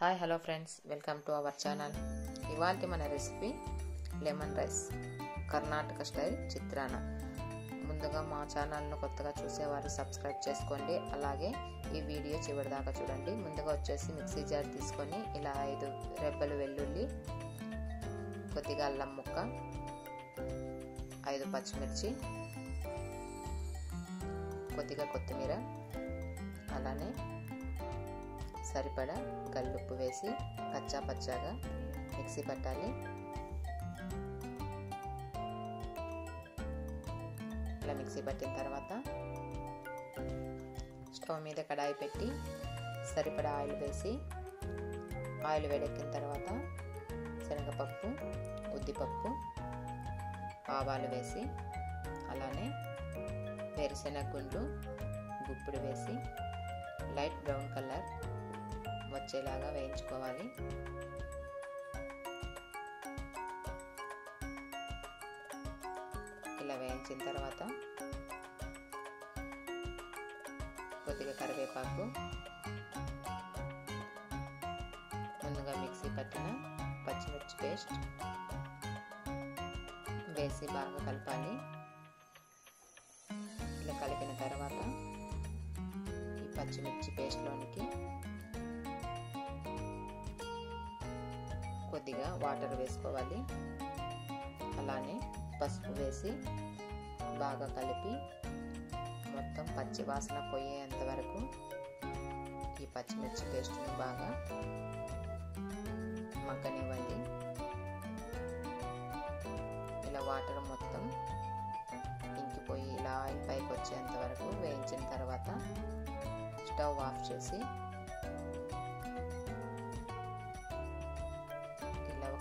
Hi hello friends welcome to our channel ఇవాళ మన recipe lemon rice Karnataka style chitranna ముందుగా మా ఛానల్ను కొత్తగా చూసేవారు సబ్స్క్రైబ్ చేసుకోండి. అలాగే ఈ వీడియో చివరి దాకా చూడండి. ముందుగా వచ్చేసి మిక్సీ జార్ తీసుకొని ఇలా ఐదు రెబ్బలు వెల్లుల్లి కొద్దిగా అల్లం ముక్క ఐదు పచ్చిమిర్చి కొద్దిగా కొత్తిమీర అలానే సరిపడా కల్లుప్పు వేసి కచ్చా పచ్చాగా మిక్సీ పట్టాలి. ఇలా మిక్సీ పట్టిన తర్వాత స్టవ్ మీద కడాయి పెట్టి సరిపడా ఆయిల్ వేసి ఆయిల్ వేడెక్కిన తర్వాత శనగపప్పు ఉద్దిపప్పు ఆవాలు వేసి అలానే వేరుశెనగ గుండ్లు గుప్పుడు వేసి లైట్ బ్రౌన్ కలర్ వచ్చేలాగా వేయించుకోవాలి. ఇలా వేయించిన తర్వాత కొద్దిగా కరివేపాకు ముందుగా మిక్సీ పట్టిన పచ్చిమిర్చి పేస్ట్ వేసి బాగా కలపాలి. ఇలా కలిపిన తర్వాత ఈ పచ్చిమిర్చి పేస్ట్లోనికి కొద్దిగా వాటర్ వేసుకోవాలి. అలానే పసుపు వేసి బాగా కలిపి మొత్తం పచ్చి వాసన పోయేంత వరకు ఈ పచ్చిమిర్చి పేస్ట్ని బాగా మగ్గనివ్వండి. ఇలా వాటర్ మొత్తం ఇంకిపోయి ఇలా ఆయిల్ పైకి వచ్చేంత వరకు వేయించిన తర్వాత స్టవ్ ఆఫ్ చేసి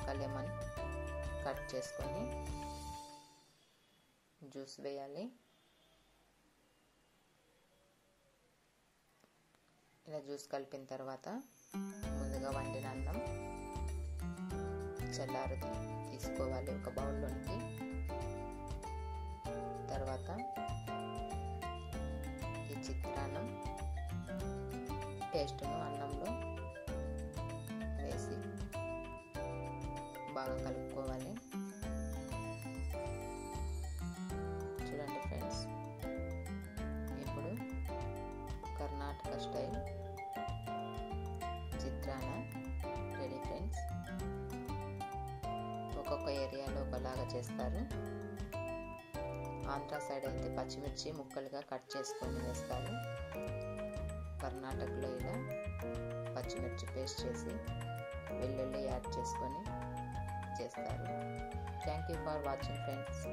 ఒక లెమన్ కట్ చేసుకొని జ్యూస్ వేయాలి. ఇలా జ్యూస్ కలిపిన తర్వాత ముందుగా వండిన అన్నం చల్లారు తీసుకోవాలి ఒక బౌల్లోనికి. తర్వాత ఈ చిత్రాన్నం టేస్ట్ను బాగా కలుపుకోవాలి. చూడండి ఫ్రెండ్స్ ఇప్పుడు Karnataka style chitranna ready friends. ఒక్కొక్క ఏరియాలో ఒకలాగా చేస్తారు. ఆంధ్ర సైడ్ అయితే పచ్చిమిర్చి ముక్కలుగా కట్ చేసుకొని వేస్తారు. కర్ణాటకలో ఇలా పచ్చిమిర్చి పేస్ట్ చేసి వెల్లుల్లి యాడ్ చేసుకొని చేస్తారు thank you for watching friends